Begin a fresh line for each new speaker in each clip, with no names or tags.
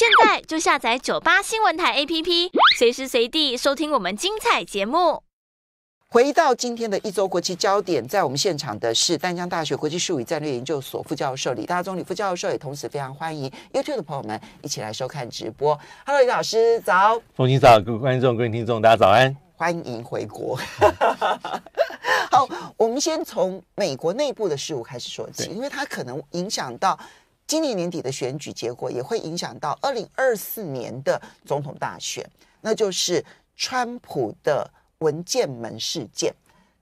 现在就下载九八新闻台 APP，随时随地收听我们精彩节目。
回到今天的一周国际焦点，在我们现场的是丹江大学国际术语战略研究所副教授李大中李副教授，也同时非常欢迎 YouTube 的朋友们一起来收看直播。Hello，李老师早，
风清早，各位观众、各位听众，大家早安，
欢迎回国。好，我们先从美国内部的事务开始说起，因为它可能影响到今年年底的选举结果，也会影响到二零二四年的总统大选，那就是川普的。文件门事件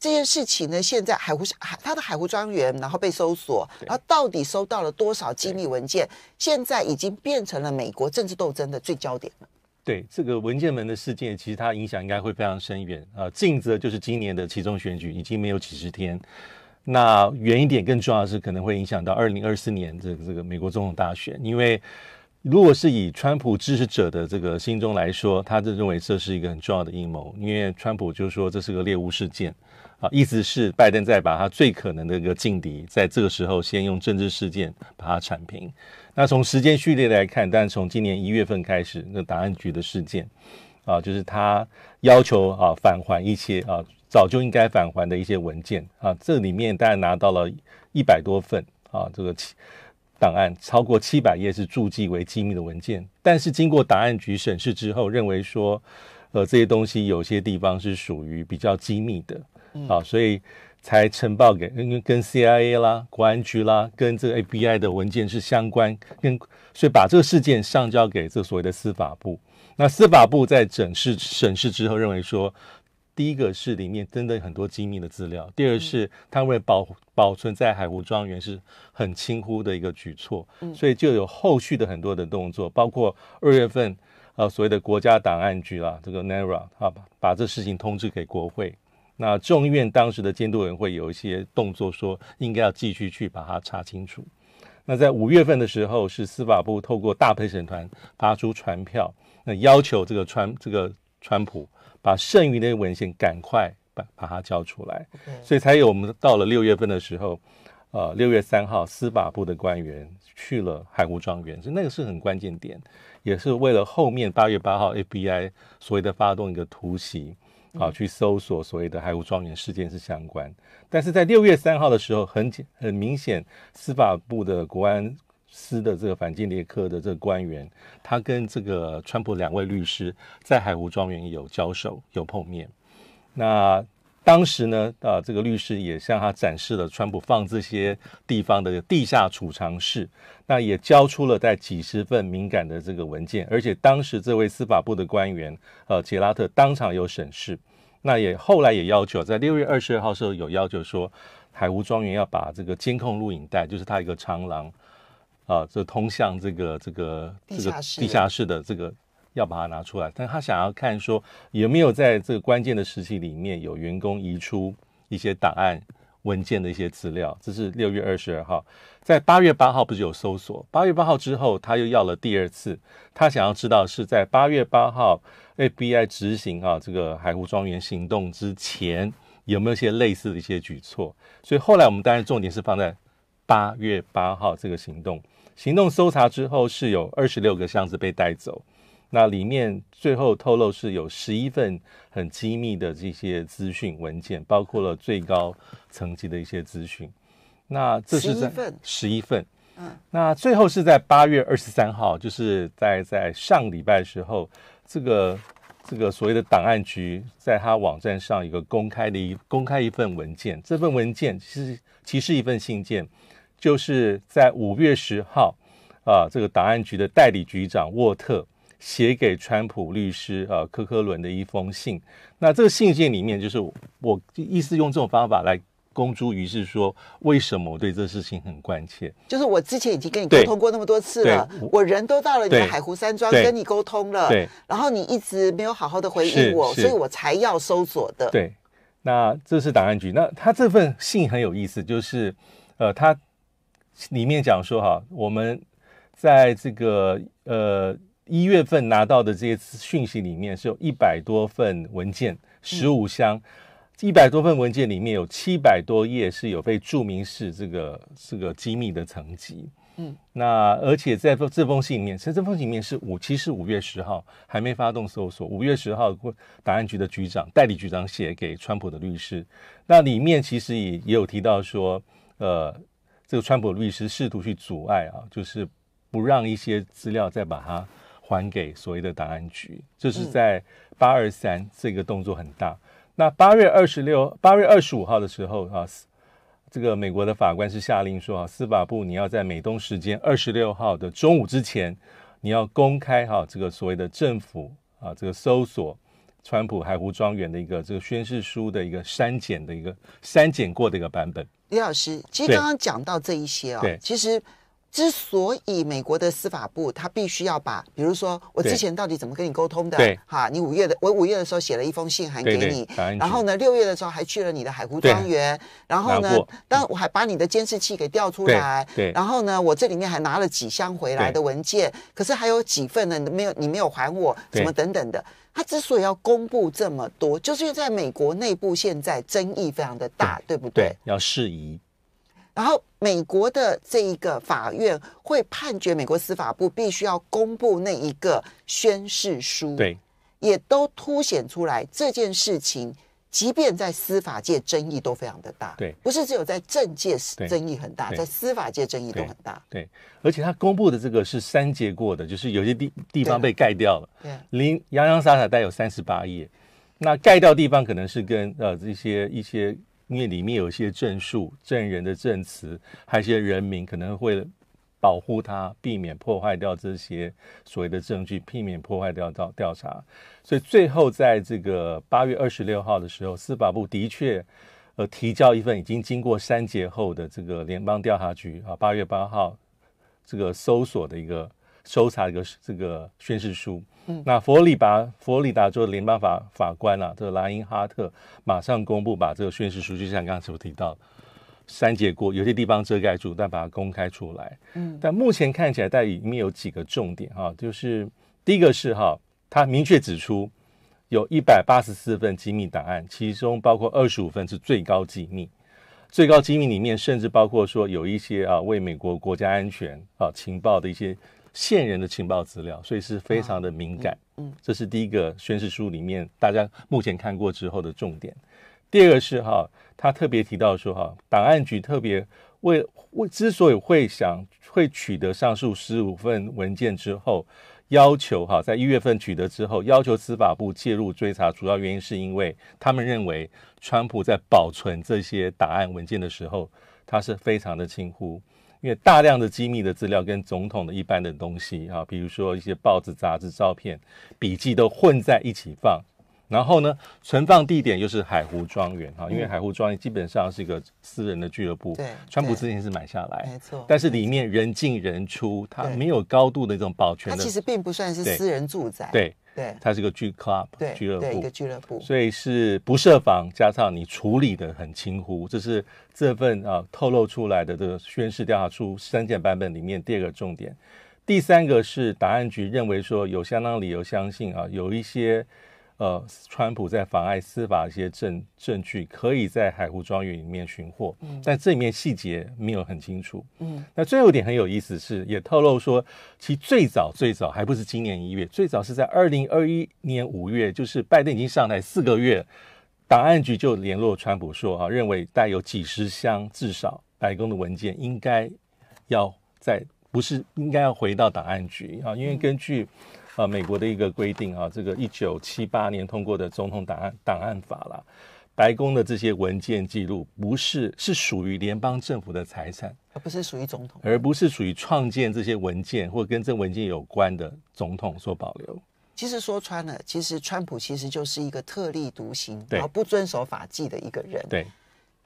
这件事情呢，现在海湖海他的海湖庄园，然后被搜索，然后到底收到了多少机密文件？现在已经变成了美国政治斗争的最焦点了。
对这个文件门的事件，其实它影响应该会非常深远啊。近则就是今年的其中选举已经没有几十天，那远一点更重要的是，可能会影响到二零二四年这个这个美国总统大选，因为。如果是以川普支持者的这个心中来说，他就认为这是一个很重要的阴谋，因为川普就说这是个猎物事件，啊，意思是拜登在把他最可能的一个劲敌，在这个时候先用政治事件把它铲平。那从时间序列来看，但从今年一月份开始，那档案局的事件，啊，就是他要求啊返还一些啊早就应该返还的一些文件啊，这里面大概拿到了一百多份啊，这个。档案超过七百页是注记为机密的文件，但是经过档案局审视之后，认为说，呃，这些东西有些地方是属于比较机密的，啊，所以才呈报给跟跟 CIA 啦、国安局啦、跟这个 FBI 的文件是相关，跟所以把这个事件上交给这所谓的司法部。那司法部在审视审视之后，认为说。第一个是里面真的很多机密的资料，第二是他为保保存在海湖庄园是很轻忽的一个举措，所以就有后续的很多的动作，包括二月份呃所谓的国家档案局啦，这个 NARA 啊把把这事情通知给国会，那众议院当时的监督委员会有一些动作，说应该要继续去把它查清楚。那在五月份的时候，是司法部透过大陪审团发出传票，那要求这个川这个川普。把剩余的文献赶快把把它交出来，所以才有我们到了六月份的时候，呃，六月三号司法部的官员去了海湖庄园，所以那个是很关键点，也是为了后面八月八号 FBI 所谓的发动一个突袭啊，去搜索所谓的海湖庄园事件是相关。但是在六月三号的时候，很很明显，司法部的国安。司的这个反间谍科的这个官员，他跟这个川普两位律师在海湖庄园有交手、有碰面。那当时呢，啊，这个律师也向他展示了川普放这些地方的地下储藏室，那也交出了在几十份敏感的这个文件。而且当时这位司法部的官员，呃，杰拉特当场有审视，那也后来也要求在六月二十二号时候有要求说，海湖庄园要把这个监控录影带，就是他一个长廊。啊，这通向这个这个这个地下室的这个要把它拿出来，但他想要看说有没有在这个关键的时期里面有员工移出一些档案文件的一些资料。这是六月二十二号，在八月八号不是有搜索？八月八号之后他又要了第二次，他想要知道是在八月八号 FBI 执行啊这个海湖庄园行动之前有没有一些类似的一些举措？所以后来我们当然重点是放在八月八号这个行动。行动搜查之后，是有二十六个箱子被带走，那里面最后透露是有十一份很机密的这些资讯文件，包括了最高层级的一些资讯。那这是在十一份，嗯，那最后是在八月二十三号，就是在在上礼拜的时候，这个这个所谓的档案局在他网站上一个公开的一公开一份文件，这份文件其实其实一份信件。就是在五月十号，啊，这个档案局的代理局长沃特写给川普律师啊科科伦的一封信。那这个信件里面，就是我意思用这种方法来公诸于世，说为什么我对这事情很关切。
就是我之前已经跟你沟通过那么多次了，我人都到了你的海湖山庄跟你沟通了，对然后你一直没有好好的回应我，所以我才要搜索的。
对，那这是档案局。那他这份信很有意思，就是呃他。里面讲说哈，我们在这个呃一月份拿到的这些讯息里面，是有一百多份文件，十五箱，一百多份文件里面有七百多页是有被注明是这个这个机密的层级。嗯，那而且在这封信里面，其实这封信里面是五，其实五月十号还没发动搜索，五月十号档案局的局长代理局长写给川普的律师，那里面其实也也有提到说，呃，这个川普律师试图去阻碍啊，就是不让一些资料再把它还给所谓的档案局，这是在八二三这个动作很大。那八月二十六、八月二十五号的时候啊。这个美国的法官是下令说啊，司法部你要在美东时间二十六号的中午之前，你要公开哈这个所谓的政府啊这个搜索川普海湖庄园的一个这个宣誓书的一个删减的一个删减过的一个版本。
李老师，其实刚刚讲到这一些啊，其实。之所以美国的司法部他必须要把，比如说我之前到底怎么跟你沟通的，哈，你五月的我五月的时候写了一封信函给你，然后呢六月的时候还去了你的海湖庄园，然后呢，当我还把你的监视器给调出来，
对，
然后呢，我这里面还拿了几箱回来的文件，可是还有几份呢没有你没有还我，什么等等的。他之所以要公布这么多，就是因为在美国内部现在争议非常的大，对不对？
要适宜。
然后，美国的这一个法院会判决美国司法部必须要公布那一个宣誓书，
对，
也都凸显出来这件事情，即便在司法界争议都非常的大，
对，
不是只有在政界争议很大，在司法界争议都很大，
对，而且他公布的这个是删节过的，就是有些地地方被盖掉了，
对，
零洋洋洒洒带有三十八页，那盖掉地方可能是跟呃这些一些。因为里面有一些证述、证人的证词，还有一些人名，可能会保护他，避免破坏掉这些所谓的证据，避免破坏掉到调查。所以最后在这个八月二十六号的时候，司法部的确呃提交一份已经经过删节后的这个联邦调查局啊八月八号这个搜索的一个搜查一个这个宣誓书。嗯那佛罗里达佛罗里达州的联邦法法官啊，这个莱因哈特马上公布，把这个宣誓书，就像刚才所提到，删节过，有些地方遮盖住，但把它公开出来。嗯，但目前看起来，在里面有几个重点哈，就是第一个是哈，他明确指出，有一百八十四份机密档案，其中包括二十五份是最高机密，最高机密里面甚至包括说有一些啊，为美国国家安全啊情报的一些。线人的情报资料，所以是非常的敏感。嗯，这是第一个宣誓书里面大家目前看过之后的重点。第二个是哈，他特别提到说哈，档案局特别为为之所以会想会取得上述十五份文件之后，要求哈在一月份取得之后，要求司法部介入追查，主要原因是因为他们认为川普在保存这些档案文件的时候，他是非常的轻忽。因为大量的机密的资料跟总统的一般的东西啊，比如说一些报纸、杂志、照片、笔记都混在一起放，然后呢，存放地点就是海湖庄园哈，因为海湖庄园基本上是一个私人的俱乐部，
对，
川普之前是买下来，
没错，
但是里面人进人出，它没有高度的一种保全，
它其实并不算是私人住宅，
对。
对，
它是个俱 club 俱乐部，
一个俱乐部，
所以是不设防，加上你处理的很轻忽，这是这份啊透露出来的这个宣誓调查书删减版本里面第二个重点。第三个是档案局认为说有相当理由相信啊，有一些。呃，川普在妨碍司法一些证证据，可以在海湖庄园里面寻获，嗯但这里面细节没有很清楚。嗯，那最后一点很有意思是，也透露说，其最早最早还不是今年一月，最早是在二零二一年五月，就是拜登已经上台四个月，档案局就联络川普说，啊，认为带有几十箱至少白宫的文件应该要在，不是应该要回到档案局啊，因为根据。啊，美国的一个规定啊，这个一九七八年通过的总统档案档案法啦，白宫的这些文件记录不是是属于联邦政府的财产，
而不是属于总统，
而不是属于创建这些文件或跟这文件有关的总统所保留。
其实说穿了，其实川普其实就是一个特立独行，然后不遵守法纪的一个人。
对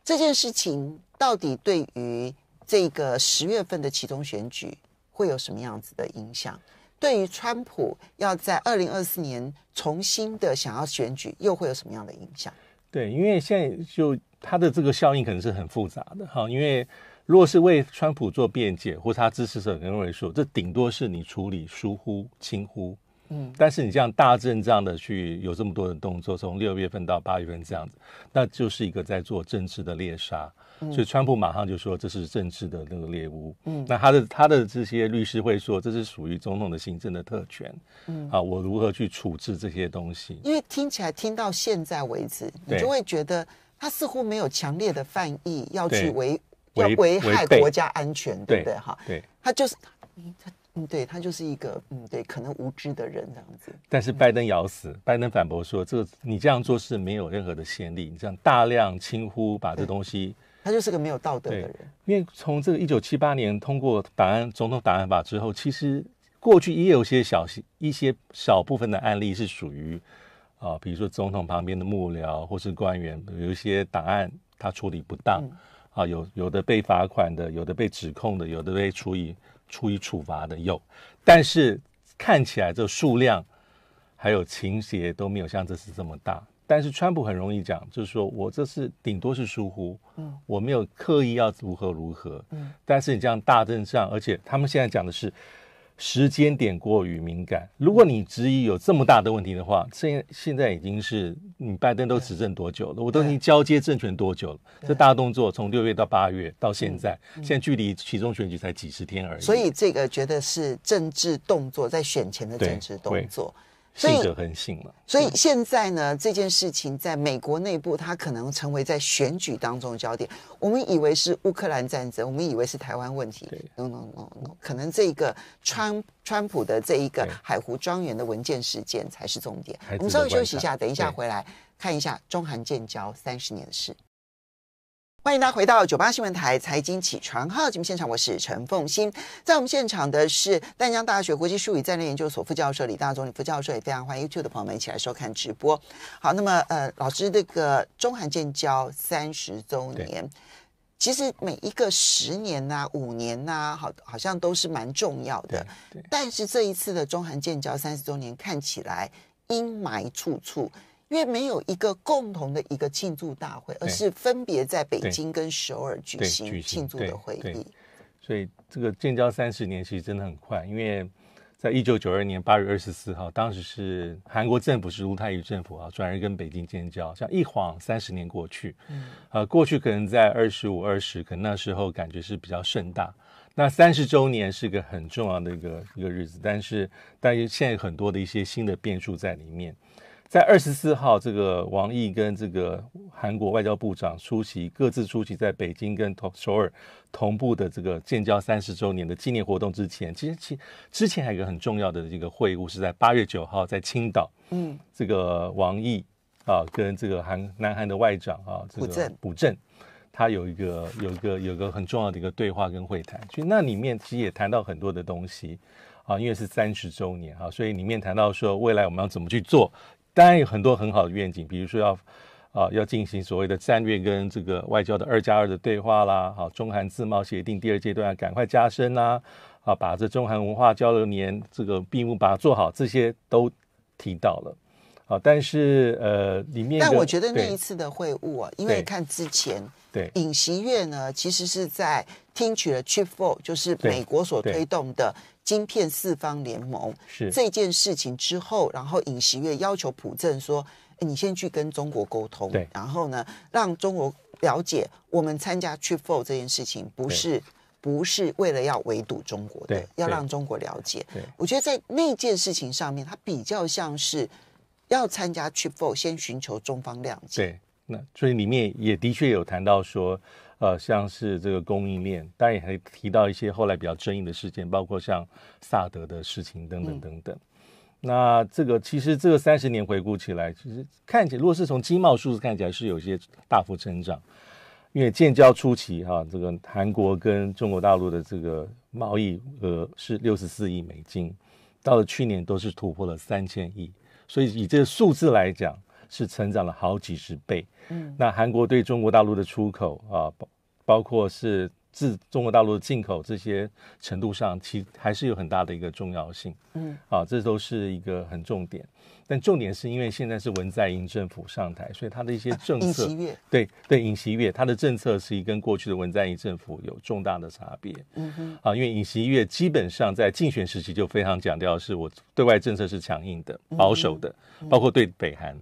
这件事情，到底对于这个十月份的其中选举会有什么样子的影响？对于川普要在二零二四年重新的想要选举，又会有什么样的影响？
对，因为现在就他的这个效应可能是很复杂的哈。因为如果是为川普做辩解，或他支持者认为说，这顶多是你处理疏忽轻忽，嗯，但是你这样大阵仗的去有这么多的动作，从六月份到八月份这样子，那就是一个在做政治的猎杀。所以川普马上就说这是政治的那个猎物。嗯，那他的他的这些律师会说这是属于总统的行政的特权。嗯，啊，我如何去处置这些东西？
因为听起来听到现在为止，你就会觉得他似乎没有强烈的犯意要去危要危害国家安全，对不对？哈，
对，
他就是他。嗯，对他就是一个嗯，对，可能无知的人这样子。
但是拜登咬死，拜登反驳说：“这个你这样做是没有任何的先例，你这样大量轻忽把这东西，
他就是个没有道德的人。”
因为从这个一九七八年通过档案总统档案法之后，其实过去也有些小一些小部分的案例是属于啊，比如说总统旁边的幕僚或是官员有一些档案他处理不当啊，有有的被罚款的，有的被指控的，有的被处以。处以处罚的有，但是看起来这数量还有情节都没有像这次这么大。但是川普很容易讲，就是说我这是顶多是疏忽，嗯，我没有刻意要如何如何，嗯，但是你这样大阵仗，而且他们现在讲的是。时间点过于敏感。如果你质疑有这么大的问题的话，现现在已经是你拜登都执政多久了？我都已经交接政权多久了？这大动作从六月到八月到现在，现在距离其中选举才几十天而已。
所以这个觉得是政治动作，在选前的政治动作。
信者恒信了，
所以现在呢，这件事情在美国内部，它可能成为在选举当中的焦点。我们以为是乌克兰战争，我们以为是台湾问题，no no no no，可能这个川川普的这一个海湖庄园的文件事件才是重点。我们稍微休息一下，等一下回来看一下中韩建交三十年的事。欢迎大家回到九八新闻台财经起床号节目现场，我是陈凤欣。在我们现场的是淡江大学国际术语战略研究所副教授李大忠李副教授，也非常欢迎 YouTube 的朋友们一起来收看直播。好，那么呃，老师，这个中韩建交三十周年，其实每一个十年呐、五年呐，好，好像都是蛮重要的。但是这一次的中韩建交三十周年，看起来阴霾处处。因为没有一个共同的一个庆祝大会，而是分别在北京跟首尔举行庆祝的会议。
所以这个建交三十年其实真的很快，因为在一九九二年八月二十四号，当时是韩国政府是卢泰愚政府啊，转而跟北京建交，像一晃三十年过去。嗯，呃，过去可能在二十五、二十，可能那时候感觉是比较盛大。那三十周年是个很重要的一个一个日子，但是但是现在很多的一些新的变数在里面。在二十四号，这个王毅跟这个韩国外交部长出席，各自出席在北京跟同首尔同步的这个建交三十周年的纪念活动之前，其实其之前还有一个很重要的一个会晤，是在八月九号在青岛，嗯，这个王毅啊跟这个韩南韩的外长啊，
这个
朴正，他有一个有一个有一个很重要的一个对话跟会谈，就那里面其实也谈到很多的东西啊，因为是三十周年啊，所以里面谈到说未来我们要怎么去做。当然有很多很好的愿景，比如说要啊要进行所谓的战略跟这个外交的二加二的对话啦，好中韩自贸协定第二阶段要赶快加深啦，啊把这中韩文化交流年这个闭幕把它做好，这些都提到了，好，但是呃里面，
但我觉得那一次的会晤啊，因为看之前
对。
尹锡悦呢，其实是在听取了 Chip Four，就是美国所推动的。晶片四方联盟
是。
这件事情之后，然后尹锡悦要求普正说：“你先去跟中国沟通，
对，
然后呢，让中国了解我们参加 t r i p o 这件事情不是不是为了要围堵中国的，要让中国了解。我觉得在那件事情上面，它比较像是要参加 t r i p o 先寻求中方谅解。
对，那所以里面也的确有谈到说。呃，像是这个供应链，当然也还提到一些后来比较争议的事件，包括像萨德的事情等等等等。那这个其实这个三十年回顾起来，其实看起来，如果是从经贸数字看起来是有些大幅增长，因为建交初期哈，这个韩国跟中国大陆的这个贸易额是六十四亿美金，到了去年都是突破了三千亿，所以以这个数字来讲，是成长了好几十倍。嗯，那韩国对中国大陆的出口啊。包括是自中国大陆的进口这些程度上，其还是有很大的一个重要性。嗯，啊，这都是一个很重点。但重点是因为现在是文在寅政府上台，所以他的一些政策，对对，尹锡悦他的政策是跟过去的文在寅政府有重大的差别。嗯哼，啊，因为尹锡悦基本上在竞选时期就非常强调是我对外政策是强硬的、保守的，包括对北韩。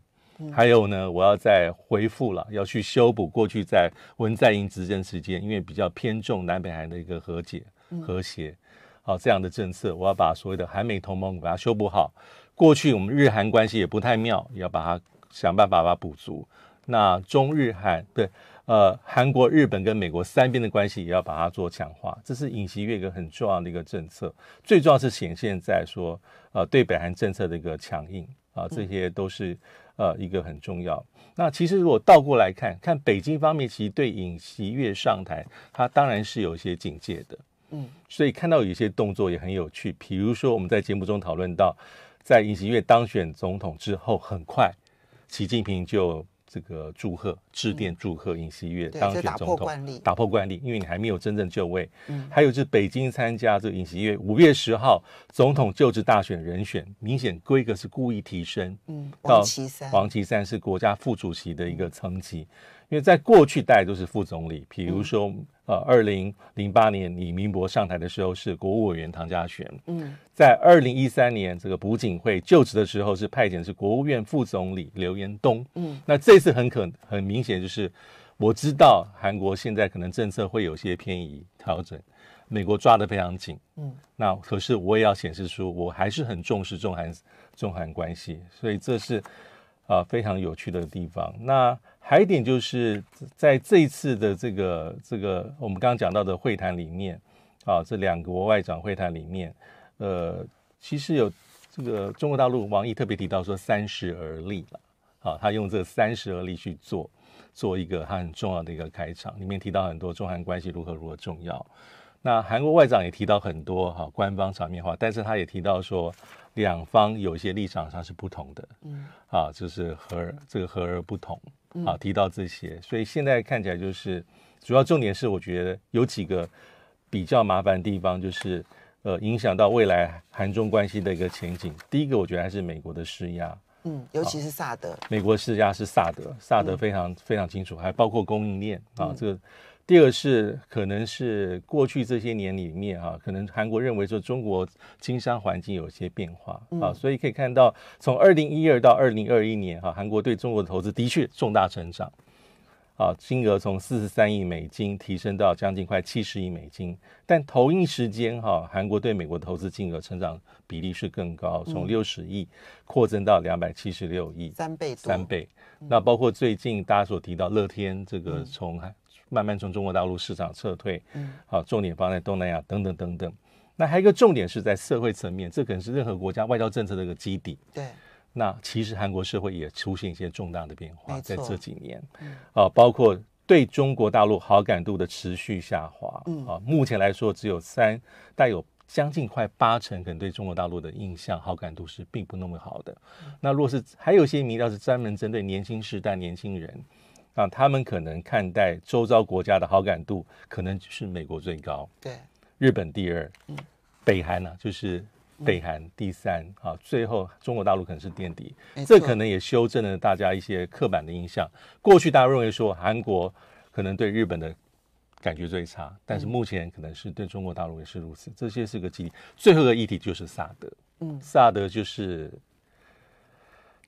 还有呢，我要再回复了，要去修补过去在文在寅执政时间，因为比较偏重南北韩的一个和解、和谐，好这样的政策，我要把所谓的韩美同盟把它修补好。过去我们日韩关系也不太妙，也要把它想办法把它补足。那中日韩对，呃，韩国、日本跟美国三边的关系也要把它做强化，这是尹锡悦一个很重要的一个政策。最重要是显现在说，呃，对北韩政策的一个强硬啊，这些都是。呃，一个很重要。那其实如果倒过来看，看北京方面，其实对尹锡悦上台，他当然是有一些警戒的。嗯，所以看到有一些动作也很有趣。比如说，我们在节目中讨论到，在尹锡悦当选总统之后，很快，习近平就。这个祝贺致电祝贺尹锡悦当选总统，打破惯例，因为你还没有真正就位。嗯，还有就是北京参加这个尹锡悦五月十号总统就职大选人选，明显规格是故意提升。
嗯，王岐山，
王岐山是国家副主席的一个层级。因为在过去大家都是副总理，比如说，呃，二零零八年李明博上台的时候是国务委员唐家璇，嗯，在二零一三年这个朴槿惠就职的时候是派遣是国务院副总理刘延东，嗯，那这次很可很明显就是我知道韩国现在可能政策会有些偏移调整，美国抓得非常紧，嗯，那可是我也要显示出我还是很重视中韩中韩关系，所以这是啊非常有趣的地方，那。还有一点就是，在这一次的这个这个我们刚刚讲到的会谈里面，啊，这两国外长会谈里面，呃，其实有这个中国大陆王毅特别提到说“三十而立”了，啊，他用这“三十而立”去做做一个他很重要的一个开场，里面提到很多中韩关系如何如何重要。那韩国外长也提到很多哈官方场面话，但是他也提到说。两方有些立场上是不同的，嗯，啊，就是和而这个和而不同，啊，提到这些，所以现在看起来就是主要重点是，我觉得有几个比较麻烦的地方，就是呃，影响到未来韩中关系的一个前景。第一个，我觉得还是美国的施压，
嗯，尤其是萨德，
美国施压是萨德，萨德非常非常清楚，还包括供应链啊，这个。第二是可能是过去这些年里面啊，可能韩国认为说中国经商环境有些变化啊，所以可以看到从二零一二到二零二一年哈，韩国对中国的投资的确重大成长啊，金额从四十三亿美金提升到将近快七十亿美金，但同一时间哈，韩国对美国投资金额成长比例是更高，从六十亿扩增到两百七十六亿，
三倍
三倍。那包括最近大家所提到乐天这个从慢慢从中国大陆市场撤退，嗯，好，重点放在东南亚等等等等。那还有一个重点是在社会层面，这可能是任何国家外交政策的一个基底。
对，
那其实韩国社会也出现一些重大的变化，在这几年，啊，包括对中国大陆好感度的持续下滑，嗯，啊，目前来说只有三，带有将近快八成，可能对中国大陆的印象好感度是并不那么好的。那若是还有一些民调是专门针对年轻时代年轻人。啊，他们可能看待周遭国家的好感度，可能是美国最高，
对，
日本第二，嗯，北韩呢就是北韩第三，啊，最后中国大陆可能是垫底，这可能也修正了大家一些刻板的印象。过去大家认为说韩国可能对日本的感觉最差，但是目前可能是对中国大陆也是如此。这些是个基最后一个议题就是萨德，嗯，萨德就是。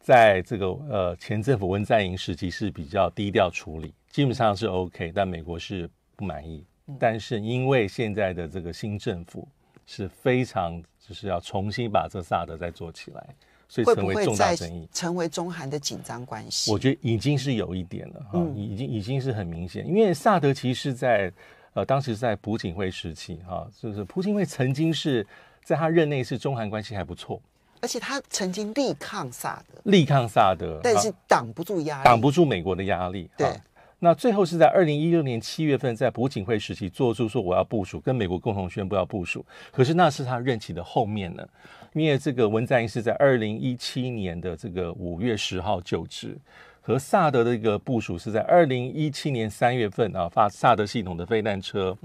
在这个呃前政府温在寅时期是比较低调处理，基本上是 OK，但美国是不满意。但是因为现在的这个新政府是非常就是要重新把这萨德再做起来，所以成为重大争议，
成为中韩的紧张关系。
我觉得已经是有一点了哈，已经已经是很明显。因为萨德其实，在呃当时在朴槿惠时期哈，就是朴槿惠曾经是在他任内是中韩关系还不错。
而且他曾经力抗萨德，
力抗萨德，
但是挡不住压力，
挡不住美国的压力。
对，
那最后是在二零一六年七月份，在朴槿惠时期做出说我要部署，跟美国共同宣布要部署。可是那是他任期的后面呢，因为这个文在寅是在二零一七年的这个五月十号就职，和萨德的一个部署是在二零一七年三月份啊，发萨德系统的飞弹车。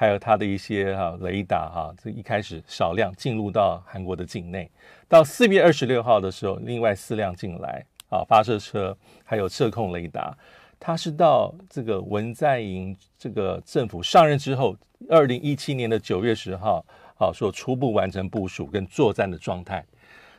还有它的一些哈雷达哈，这一开始少量进入到韩国的境内，到四月二十六号的时候，另外四辆进来啊，发射车还有测控雷达，它是到这个文在寅这个政府上任之后，二零一七年的九月十号，好说初步完成部署跟作战的状态。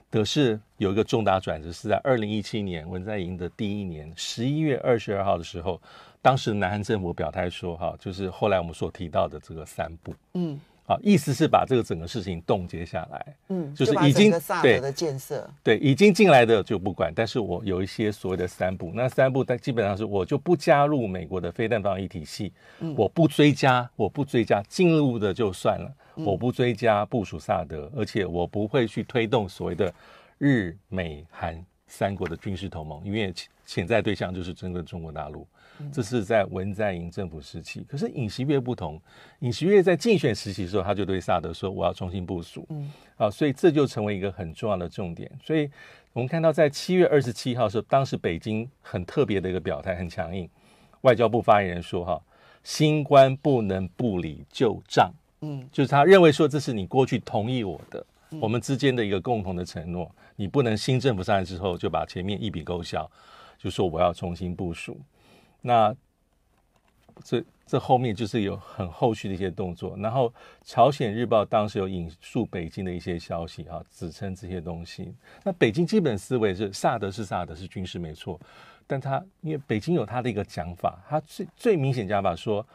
可是有一个重大转折，是在二零一七年文在寅的第一年十一月二十二号的时候。当时南韩政府表态说，哈，就是后来我们所提到的这个三步，嗯，啊，意思是把这个整个事情冻结下来，
嗯，
就是已经
对。的建设，
对，已经进来的就不管，但是我有一些所谓的三步，那三步但基本上是我就不加入美国的飞弹防御体系，我不追加，我不追加进入的就算了，我不追加部署萨德，而且我不会去推动所谓的日美韩三国的军事同盟，因为潜在对象就是整个中国大陆。这是在文在寅政府时期，可是尹锡悦不同，尹锡悦在竞选时期的时候，他就对萨德说：“我要重新部署。”嗯，啊，所以这就成为一个很重要的重点。所以我们看到，在七月二十七号的时候，当时北京很特别的一个表态，很强硬。外交部发言人说：“哈，新官不能不理旧账。”嗯，就是他认为说这是你过去同意我的，我们之间的一个共同的承诺，你不能新政府上来之后就把前面一笔勾销，就说我要重新部署。那这这后面就是有很后续的一些动作，然后朝鲜日报当时有引述北京的一些消息啊，指称这些东西。那北京基本思维是萨德是萨德是军事没错，但他因为北京有他的一个讲法，他最最明显讲法说，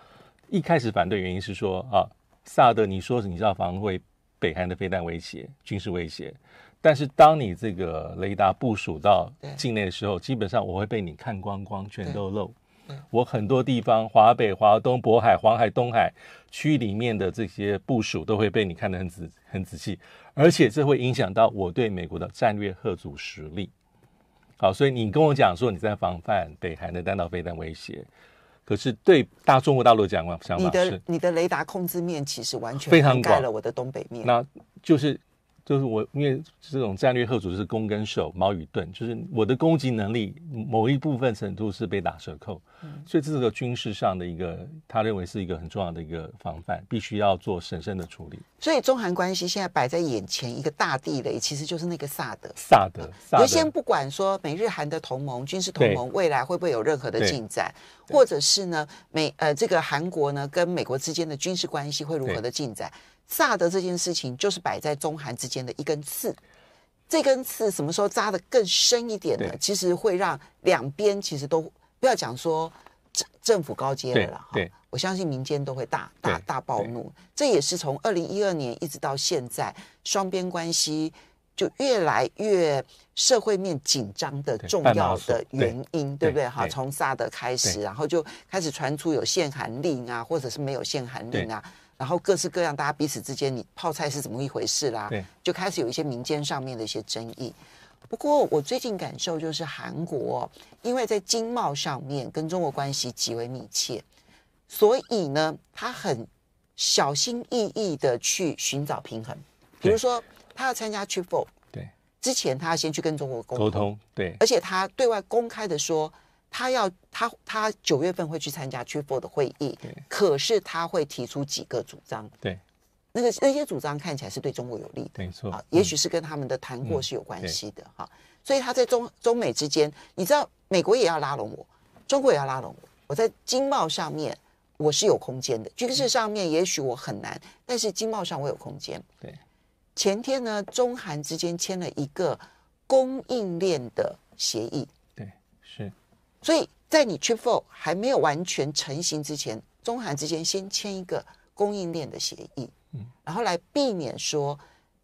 一开始反对原因是说啊，萨德你说你是要防卫北韩的飞弹威胁、军事威胁。但是当你这个雷达部署到境内的时候，基本上我会被你看光光，全都漏。我很多地方，华北、华东、渤海、黄海、东海区域里面的这些部署，都会被你看得很仔、很仔细，而且这会影响到我对美国的战略核主实力。好，所以你跟我讲说你在防范北韩的弹道飞弹威胁，可是对大中国大陆讲话想法
是，你的雷达控制面其实完全
非常
盖了我的东北面，
那就是。就是我，因为这种战略核主是攻跟守，矛与盾，就是我的攻击能力某一部分程度是被打折扣，所以这是个军事上的一个，他认为是一个很重要的一个防范，必须要做审慎的处理。
所以中韩关系现在摆在眼前一个大地雷，其实就是那个萨德。
萨德，
就先不管说美日韩的同盟、军事同盟未来会不会有任何的进展，或者是呢美呃这个韩国呢跟美国之间的军事关系会如何的进展。萨德这件事情就是摆在中韩之间的一根刺，这根刺什么时候扎的更深一点呢？其实会让两边其实都不要讲说政政府高阶了了哈，我相信民间都会大大大暴怒。这也是从二零一二年一直到现在，双边关系就越来越社会面紧张的重要的原因，对不对？哈，从萨德开始，然后就开始传出有限韩令啊，或者是没有限韩令啊。然后各式各样，大家彼此之间，你泡菜是怎么一回事啦？
对，
就开始有一些民间上面的一些争议。不过我最近感受就是，韩国因为在经贸上面跟中国关系极为密切，所以呢，他很小心翼翼的去寻找平衡。比如说，他要参加 t r i p l
对，
之前他要先去跟中国
沟通，对，
而且他对外公开的说。他要他他九月份会去参加 t r i p l 的会议，可是他会提出几个主张，
对，
那个那些主张看起来是对中国有利的，
没错。啊，
也许是跟他们的谈过是有关系的哈，所以他在中中美之间，你知道美国也要拉拢我，中国也要拉拢我，我在经贸上面我是有空间的，军事上面也许我很难，但是经贸上我有空间。
对，
前天呢，中韩之间签了一个供应链的协议。所以在你 t r i p l 还没有完全成型之前，中韩之间先签一个供应链的协议，嗯，然后来避免说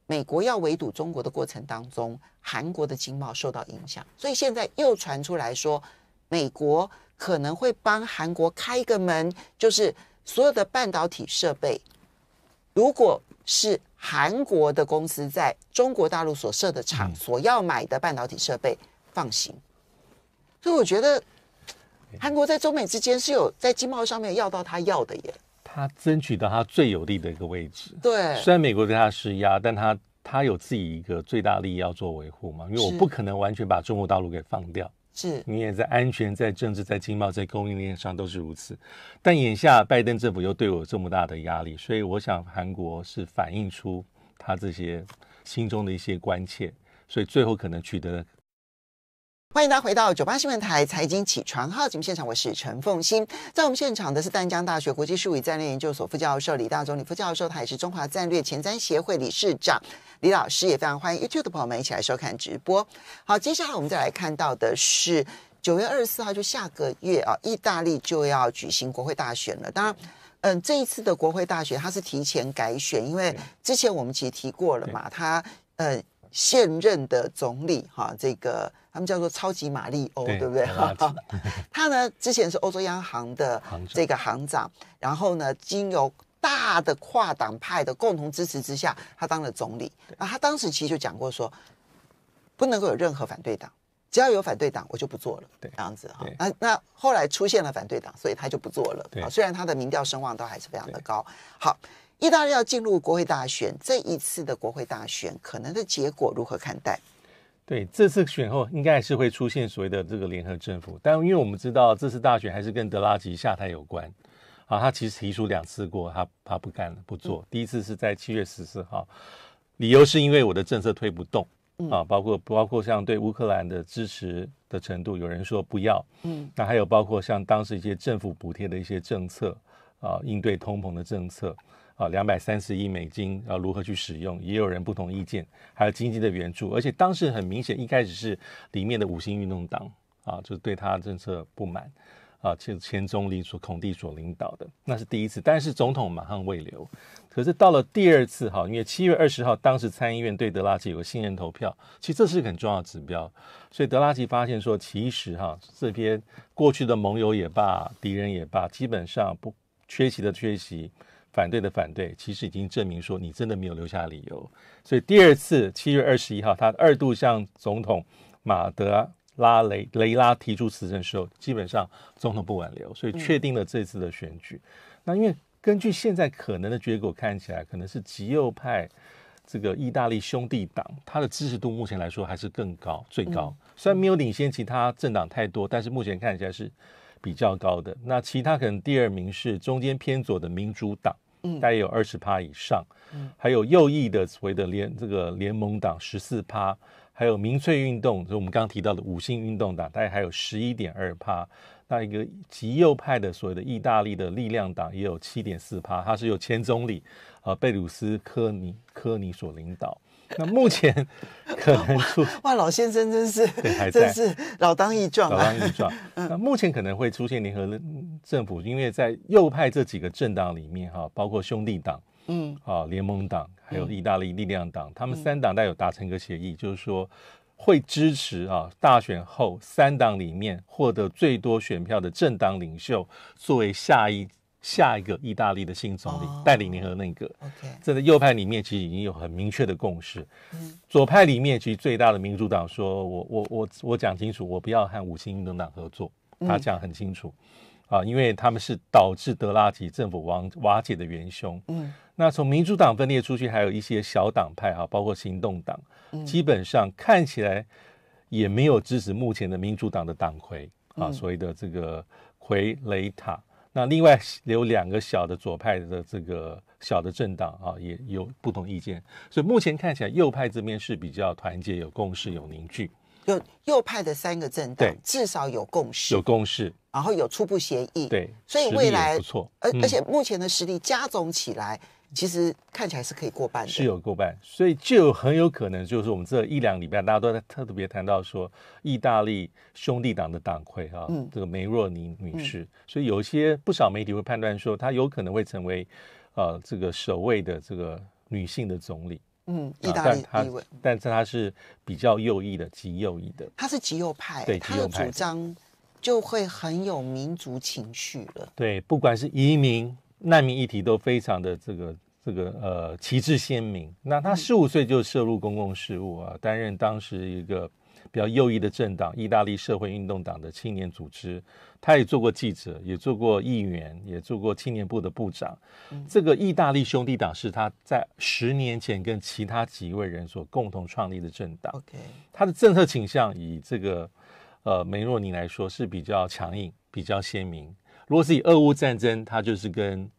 美国要围堵中国的过程当中，韩国的经贸受到影响。所以现在又传出来说，美国可能会帮韩国开一个门，就是所有的半导体设备，如果是韩国的公司在中国大陆所设的厂所要买的半导体设备放行。所以我觉得。韩国在中美之间是有在经贸上面要到他要的耶，
他争取到他最有利的一个位置。
对，
虽然美国对他施压，但他他有自己一个最大利益要做维护嘛，因为我不可能完全把中国大陆给放掉。
是
你也在安全、在政治、在经贸、在供应链上都是如此。但眼下拜登政府又对我有这么大的压力，所以我想韩国是反映出他这些心中的一些关切，所以最后可能取得。
欢迎大家回到九八新闻台财经起床号节目现场，我是陈凤欣。在我们现场的是淡江大学国际术语战略研究所副教授李大忠李副教授，他也是中华战略前瞻协会理事长。李老师也非常欢迎 YouTube 的朋友们一起来收看直播。好，接下来我们再来看到的是九月二十四号，就下个月啊，意大利就要举行国会大选了。当然，嗯，这一次的国会大选它是提前改选，因为之前我们其实提过了嘛，他呃现任的总理哈，这个他们叫做超级马里欧，对不对？他呢之前是欧洲央行的这个行长，然后呢经由大的跨党派的共同支持之下，他当了总理。那他当时其实就讲过说，不能够有任何反对党，只要有反对党，我就不做了。
对，
这样子哈。那那后来出现了反对党，所以他就不做了。
对，
虽然他的民调声望都还是非常的高。好，意大利要进入国会大选，这一次的国会大选可能的结果如何看待？
对，这次选后应该还是会出现所谓的这个联合政府，但因为我们知道这次大选还是跟德拉吉下台有关。啊，他其实提出两次过，他他不干了，不做。第一次是在七月十四号，理由是因为我的政策推不动啊，包括包括像对乌克兰的支持的程度，有人说不要，嗯，那还有包括像当时一些政府补贴的一些政策啊，应对通膨的政策啊，两百三十亿美金啊，如何去使用，也有人不同意见，还有经济的援助，而且当时很明显，一开始是里面的五星运动党啊，就是对他政策不满。啊，前前总理所孔蒂所领导的，那是第一次，但是总统马上未留。可是到了第二次，哈，因为七月二十号，当时参议院对德拉吉有个信任投票，其实这是很重要的指标。所以德拉吉发现说，其实哈，这边过去的盟友也罢，敌人也罢，基本上不缺席的缺席，反对的反对，其实已经证明说你真的没有留下理由。所以第二次七月二十一号，他二度向总统马德。拉雷雷拉提出辞呈的时候，基本上总统不挽留，所以确定了这次的选举。那因为根据现在可能的结果看起来，可能是极右派这个意大利兄弟党，他的支持度目前来说还是更高，最高。虽然没有领先其他政党太多，但是目前看起来是比较高的。那其他可能第二名是中间偏左的民主党，嗯，大概有二十趴以上，嗯，还有右翼的所谓的联这个联盟党十四趴。还有民粹运动，就我们刚刚提到的五星运动党，大概还有十一点二趴。那一个极右派的所谓的意大利的力量党也有七点四趴，它是由前总理呃贝鲁斯科尼科尼所领导。那目前可能出
哇，老先生真是
对，还
在。真是老当益壮，
老当益壮。那目前可能会出现联合政府，因为在右派这几个政党里面哈，包括兄弟党。嗯，啊，联盟党还有意大利力量党，他们三党带有达成一个协议，就是说会支持啊，大选后三党里面获得最多选票的政党领袖作为下一下一个意大利的新总理，带领联合内阁。
OK，
这个右派里面其实已经有很明确的共识。嗯，左派里面其实最大的民主党说，我我我我讲清楚，我不要和五星运动党合作，他讲很清楚。啊，因为他们是导致德拉吉政府瓦瓦解的元凶。嗯，那从民主党分裂出去，还有一些小党派哈，包括行动党，基本上看起来也没有支持目前的民主党的党魁啊，所谓的这个奎雷塔。那另外有两个小的左派的这个小的政党啊，也有不同意见。所以目前看起来，右派这边是比较团结、有共识、有凝聚。
有右派的三个政党，至少有共识，
有共识，
然后有初步协议，
对，
所以未来
不错，
而而且目前的实力加总起来，其实看起来是可以过半的，
是有过半，所以就很有可能就是我们这一两礼拜，大家都在特别谈到说，意大利兄弟党的党魁哈，这个梅若尼女士，所以有一些不少媒体会判断说，她有可能会成为呃这个首位的这个女性的总理。
嗯，意大利
地位，但是她是比较右翼的，极右翼的。
她是极右派，
对，
他的主张就会很有民族情绪了。
对，不管是移民、难民议题，都非常的这个这个呃旗帜鲜明。那他十五岁就涉入公共事务啊，担任当时一个。比较右翼的政党，意大利社会运动党的青年组织，他也做过记者，也做过议员，也做过青年部的部长。这个意大利兄弟党是他在十年前跟其他几位人所共同创立的政党。
OK，
他的政策倾向以这个呃梅洛尼来说是比较强硬、比较鲜明。如果是以俄乌战争，它就是跟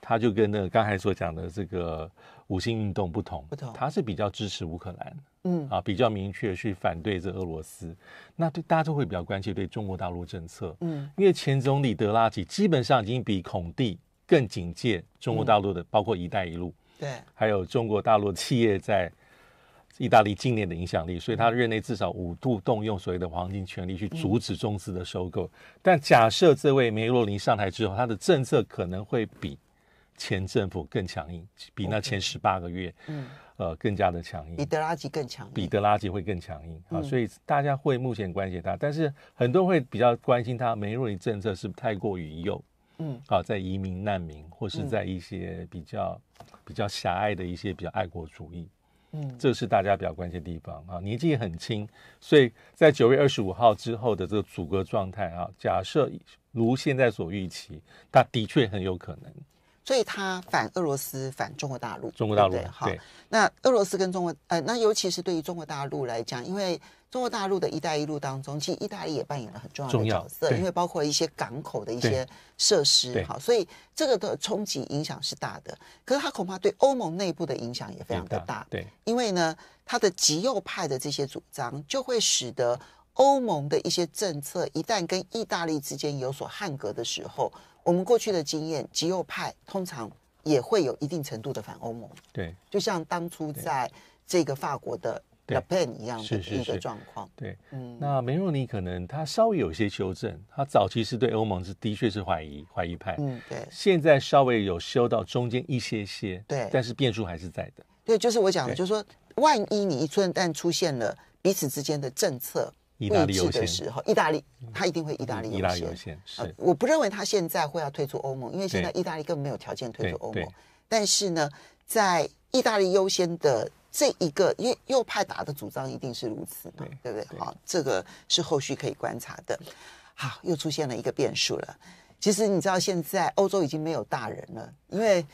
他就跟那个刚才所讲的这个五星运动不同，
不同
他是比较支持乌克兰，
嗯
啊，比较明确去反对这俄罗斯。那对大家都会比较关切对中国大陆政策，
嗯
因为前总理德拉吉基本上已经比孔蒂更警戒中国大陆的，包括“一带一路”。
对，
还有中国大陆企业在意大利近年的影响力，所以他任内至少五度动用所谓的黄金权力去阻止中资的收购。但假设这位梅洛尼上台之后，他的政策可能会比前政府更强硬，比那前十八个月，
嗯，
呃，更加的强硬。
比德拉吉更强
比
硬。
德拉吉会更强硬。啊，
嗯
所以大家会目前关心他，但是很多人会比较关心他梅洛尼政策是不是太过于右，
嗯。
啊，在移民难民或是在一些比较、比较狭隘的一些比较爱国主义，
嗯
这是大家比较关心的地方啊。年纪也很轻，所以在九月二十五号之后的这个阻隔状态啊，假设如现在所预期，它的确很有可能。
所以他反俄罗斯，反中国大陆，
中国大陆
对对，那俄罗斯跟中国，呃，那尤其是对于中国大陆来讲，因为中国大陆的一带一路当中，其实意大利也扮演了很重要的角色，因为包括一些港口的一些设施，
对
好，所以这个的冲击影响是大的。可是它恐怕对欧盟内部的影响也非常的大，
对
因为呢，它的极右派的这些主张，就会使得欧盟的一些政策一旦跟意大利之间有所汉格的时候，我们过去的经验，极右派通常也会有一定程度的反欧盟，
对
就像当初在这个法国的
对。
Le Pen 一样的一个
是是是。
状况。
对。
嗯，
那梅若尼可能他稍微有一些修正，他早期是对欧盟是的确是怀疑怀疑派，
嗯，对。
现在稍微有修到中间一些些，
对。
但是变数还是在的。
对，就是我讲的，就是说，万一你一寸但出现了彼此之间的政策
意大利优先，
的时候，意大利他一定会意大利
意大利
优先。
优先
呃
是，
我不认为他现在会要退出欧盟，因为现在意大利根本没有条件退出欧盟。但是呢，在意大利优先的这一个，因为右派打的主张一定是如此嘛，
对
对不对？
对
好，这个是后续可以观察的。好，又出现了一个变数了。其实你知道，现在欧洲已经没有大人了，因为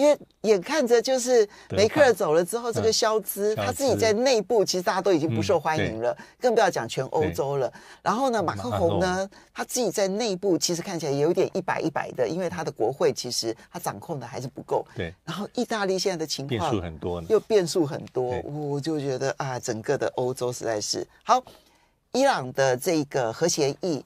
因为眼看着就是梅克尔走了之后，这个
嗯
肖兹
肖
他自己在内部其实大家都已经不受欢迎
嗯
了，更不要讲全欧洲了。然后呢，马克宏呢，他自己在内部其实看起来有点一百一百的，因为他的国会其实他掌控的还是不够。
对，
然后意大利现在的情况变
数很多。呢。
又变数很多，我就觉得啊，整个的欧洲实在是。好。伊朗的这个核协议，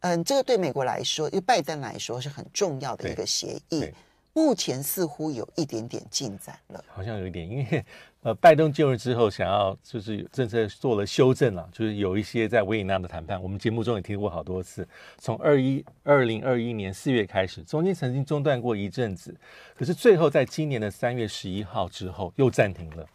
嗯，这个对美国来说，对拜登来说是很重要的一个协议。
对，
目前似乎有一点点进展了。
好像有一点，因为呃，拜登就任之后，想要就是政策做了修正了，就是有一些在维也纳的谈判，我们节目中也提过好多次。从二一二零二一年四月开始，中间曾经中断过一阵子，可是最后在今年的三月十一号之后又暂停了。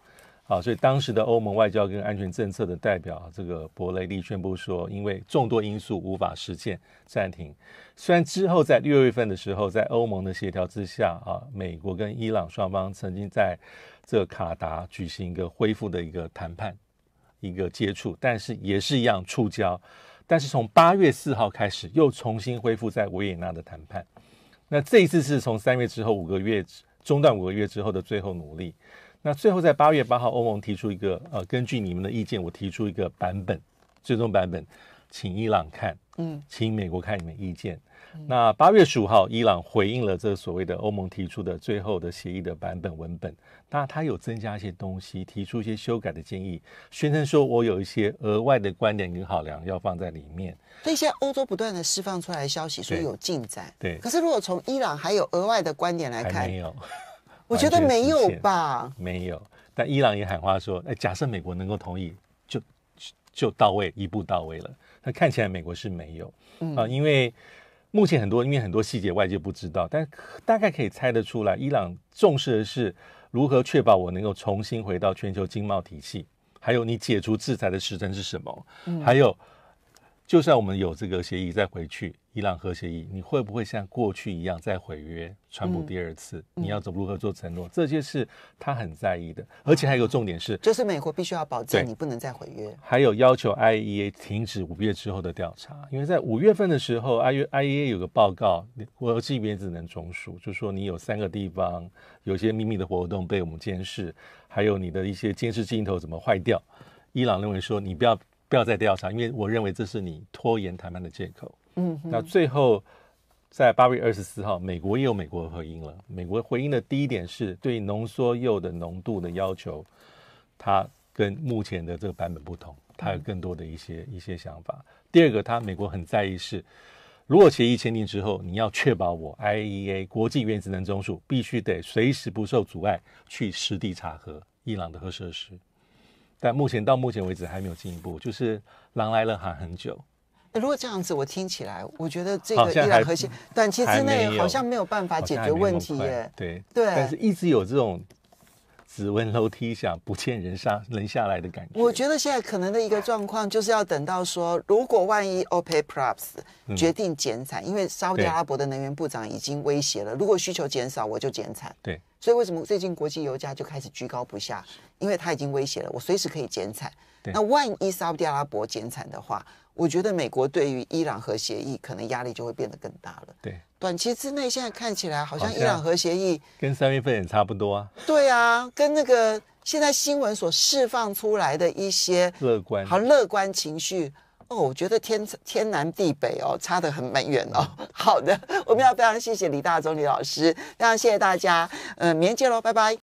啊，所以当时的欧盟外交跟安全政策的代表这个博雷利宣布说，因为众多因素无法实现暂停。虽然之后在六月份的时候，在欧盟的协调之下啊，美国跟伊朗双方曾经在这卡达举行一个恢复的一个谈判，一个接触，但是也是一样触礁。但是从八月四号开始，又重新恢复在维也纳的谈判。那这一次是从三月之后五个月中断五个月之后的最后努力。那最后在八月八号，欧盟提出一个呃，根据你们的意见，我提出一个版本，最终版本，请伊朗看，
嗯，
请美国看你们意见。那八月十五号，伊朗回应了这所谓的欧盟提出的最后的协议的版本文本，那他有增加一些东西，提出一些修改的建议，宣称说我有一些额外的观点跟考量要放在里面。
所以现在欧洲不断的释放出来的消息说有进展，
对。
可是如果从伊朗还有额外的观点来看
没，有，
我觉得没有吧？
没有。但伊朗也喊话说，哎，假设美国能够同意，就就到位，一步到位了。那看起来美国是没有，
嗯
啊，因为目前很多因为很多细节外界不知道，但大概可以猜得出来，伊朗重视的是如何确保我能够重新回到全球经贸体系，还有你解除制裁的时程是什么，
嗯
还有。就算我们有这个协议再回去，伊朗核协议，你会不会像过去一样再毁约？川普第二次，你要怎么如何做承诺？这些是他很在意的，而且还有一个重点是，
就是美国必须要保证你不能再毁约。
还有要求 IEA 停止五月之后的调查，因为在五月份的时候，I IEA 有个报告，我这边只能总署就说你有三个地方有些秘密的活动被我们监视，还有你的一些监视镜头怎么坏掉。伊朗认为说你不要不要再调查，因为我认为这是你拖延谈判的借口。
嗯，
那最后在八月二十四号，美国也有美国回应了。美国回应的第一点是对浓缩铀的浓度的要求，它跟目前的这个版本不同，它有更多的一些一些想法。第二个，它美国很在意是，如果协议签订之后，你要确保我 IAEA 国际原子能总署必须得随时不受阻碍去实地查核伊朗的核设施。但目前到目前为止还没有进一步，就是狼来了喊很久。
欸如果这样子，我听起来，我觉得这个
好像还
伊朗核心短期之内好像没有办法解决问题耶。
对
对
但是一直有这种只闻楼梯响，不见人上人下来的感觉。
我觉得现在可能的一个状况，就是要等到说，如果万一 OPEC Plus 决定减产，因为沙特阿拉伯的能源部长已经威胁了，如果需求减少，我就减产。
对
所以为什么最近国际油价就开始居高不下？因为它已经威胁了，我随时可以减产。那万一沙特阿拉伯减产的话，我觉得美国对于伊朗核协议可能压力就会变得更大了。
对，
短期之内，现在看起来好像伊朗核协议，
跟三月份也差不多啊，
对啊，跟那个现在新闻所释放出来的一些
乐观。
好乐观情绪哦，我觉得天天南地北哦，差得很蛮远哦。好的，我们要非常谢谢李大中李老师，非常谢谢大家，嗯，明天见喽，拜拜。